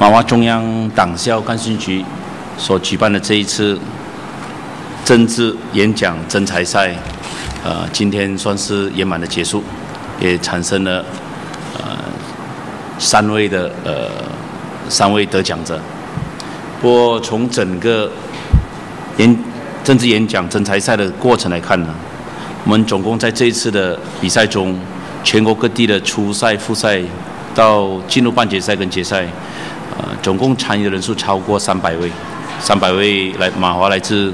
马华中央党校干训局所举办的这一次政治演讲征才赛，呃，今天算是圆满的结束，也产生了呃三位的呃三位得奖者。不过从整个演政治演讲征才赛的过程来看呢，我们总共在这一次的比赛中，全国各地的初赛、复赛到进入半决赛跟决赛。呃，总共参与的人数超过三百位，三百位来马华来自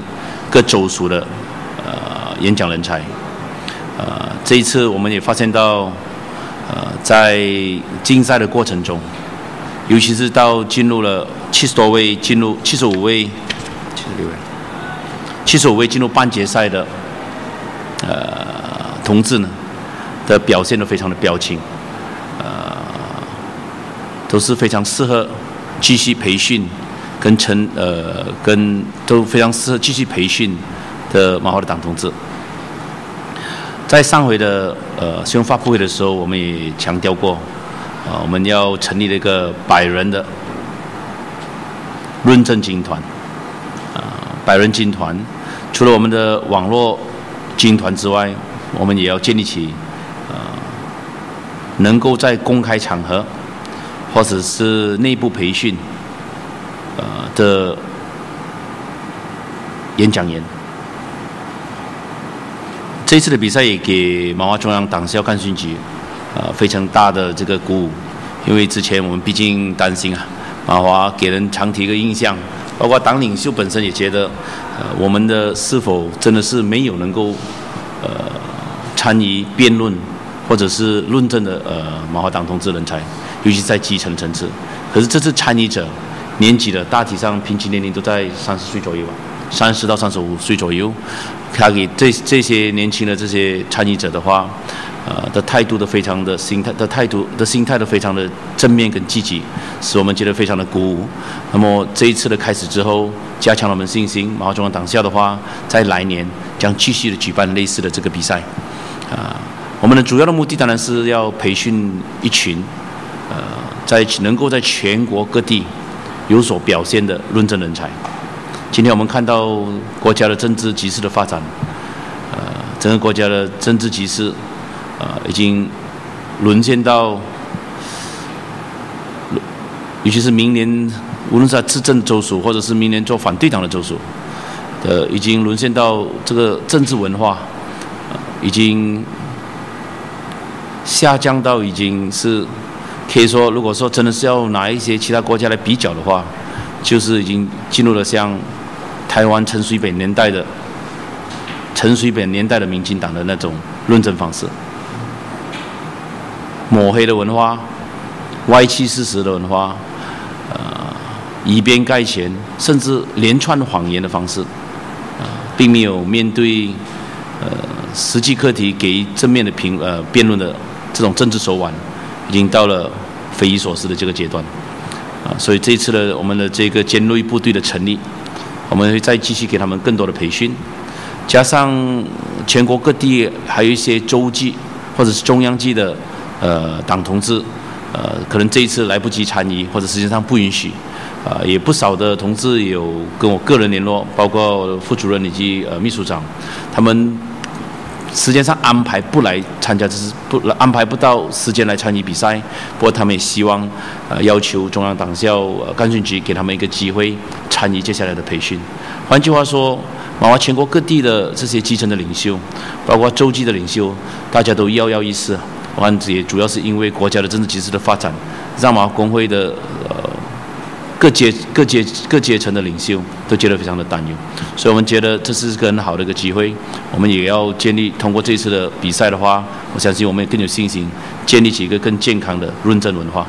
各州属的呃演讲人才。呃，这一次我们也发现到，呃，在竞赛的过程中，尤其是到进入了七十多位进入七十五位七十六位七十五位进入半决赛的呃同志呢的表现都非常的标清，呃，都是非常适合。继续培训，跟陈呃跟都非常适合继续培训的马华的党同志，在上回的呃新闻发布会的时候，我们也强调过，啊我们要成立了一个百人的论证精英团，啊百人精英团，除了我们的网络精英团之外，我们也要建立起呃能够在公开场合。或者是内部培训，呃的演讲员。这次的比赛也给马华中央党校干训局，呃非常大的这个鼓舞，因为之前我们毕竟担心啊，马华给人常提一个印象，包括党领袖本身也觉得，呃我们的是否真的是没有能够呃参与辩论或者是论证的呃马华党同志人才。尤其在基层层次，可是这次参与者年纪的大体上平均年龄都在三十岁左右吧，三十到三十五岁左右。他给这这些年轻的这些参与者的话，呃的态度都非常的心态的态度的心态都非常的正面跟积极，使我们觉得非常的鼓舞。那么这一次的开始之后，加强了我们信心。马华中央党校的话，在来年将继续的举办类似的这个比赛。啊，我们的主要的目的当然是要培训一群。呃，在能够在全国各地有所表现的论证人才。今天我们看到国家的政治局势的发展，呃，整个国家的政治局势，呃，已经沦陷到，尤其是明年，无论是在执政州属，或者是明年做反对党的州属，呃，已经沦陷到这个政治文化，已经下降到已经是。可以说，如果说真的是要拿一些其他国家来比较的话，就是已经进入了像台湾陈水扁年代的陈水扁年代的民进党的那种论证方式，抹黑的文化、歪曲事实的文化、呃以偏概全，甚至连串谎言的方式，并没有面对呃实际课题给正面的评呃辩论的这种政治手腕。已经到了匪夷所思的这个阶段，啊，所以这一次的我们的这个尖锐部队的成立，我们会再继续给他们更多的培训，加上全国各地还有一些州级或者是中央级的呃党同志，呃，可能这一次来不及参与或者时间上不允许，啊，也不少的同志有跟我个人联络，包括副主任以及呃秘书长，他们。时间上安排不来参加，就是不安排不到时间来参与比赛。不过他们也希望，呃，要求中央党校呃干训局给他们一个机会参与接下来的培训。换句话说，马华全国各地的这些基层的领袖，包括州级的领袖，大家都跃跃欲试。我看也主要是因为国家的政治局势的发展，让马华工会的。各阶各阶各阶层的领袖都觉得非常的担忧，所以我们觉得这是个很好的一个机会，我们也要建立通过这次的比赛的话，我相信我们也更有信心建立起一个更健康的论证文化。